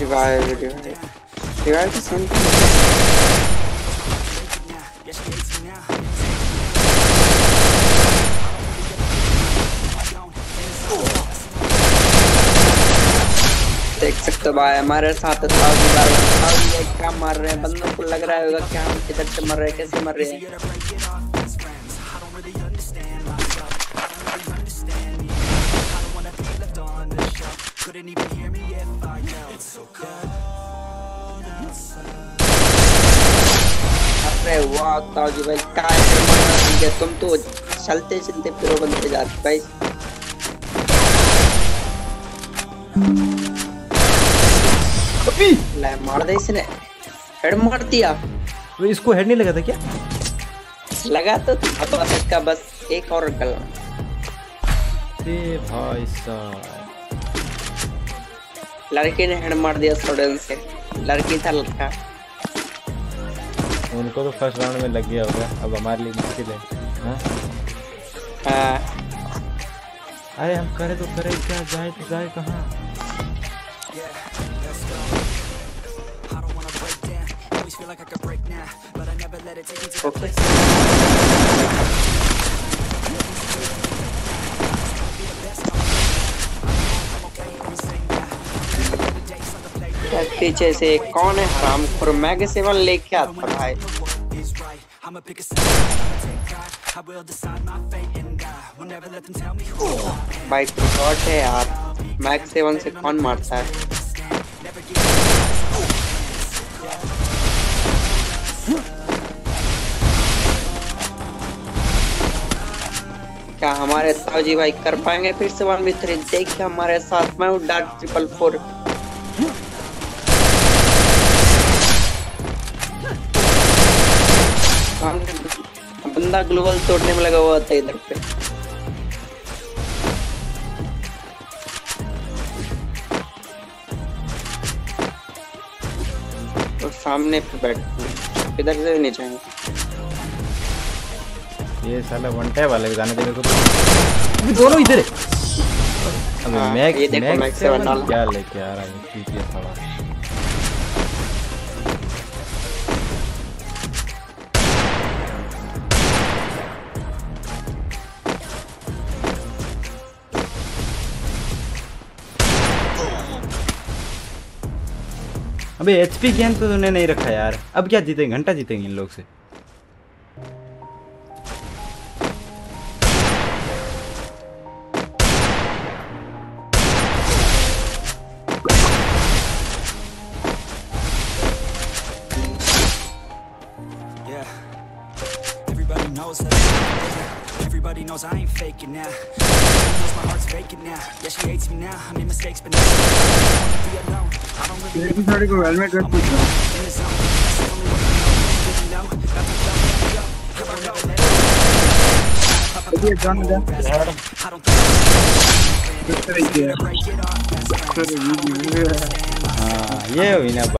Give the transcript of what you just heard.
Revive revive revive की सुन देख सकते हो भाई, हमारे साथ ये क्या मार रहे हैं? बंदों को लग रहा होगा क्या हम किधर से मर रहे हैं, कैसे मर रहे हैं। Couldn't even hear me if I अरे वाह ताजी भाई क्या है? तुम तो चलते चलते प्रो बनते जाते भाई अभी! ले मार दे इसने। हेड मार दिया। तो इसको हेड नहीं लगा था क्या? लगा तो था तो इसका बस एक और गल अरे भाई साहब। लड़की ने हेड मार दिया स्टूडेंट से। लड़की था लड़का। उनको तो फ़र्स्ट राउंड में लग गया होगा। अब हमारे लिए मुश्किल है हाँ? हाँ। अरे हम करे तो करे क्या जाए तो जाए कहाँ? ओके पीछे से कौन है? हराम खोर मैग सेवन लेके आता भाई। भाई शॉट है यार। मैग सेवन से कौन मारता है? क्या हमारे ताजी भाई कर पाएँगे फिर से वन थ्री? देखिए हमारे साथ में डार्क ट्रिपल फोर। बंदा ग्लोबल तोड़ने में लगा हुआ था इधर पे। तो सामने पे बैठ इधर से नहीं जाएँगे। ये साला वन टैप वाले जाने देने को तो दोनों इधर है। अबे मैक्स सेवन सेवन क्या लेके आ रहा है? ठीक है अबे एचपी गेंद तो तूने नहीं रखा यार। अब क्या जीतेंगे घंटा जीतेंगे इन लोग से। Everybody knows my heart's vacant now. Yeah, she hates me now. I made mistakes, but now I wanna be alone. I don't really लेकिन थोड़ी को हेलमेट रख पूछ रहा हूँ in the zone. That's the only way I know. Didn't know. Got the flow, let me go. If I never let it अभी ये जान दे go. I don't think किस तरह की है break it off. That's sir ये भी है हाँ ये हुई ना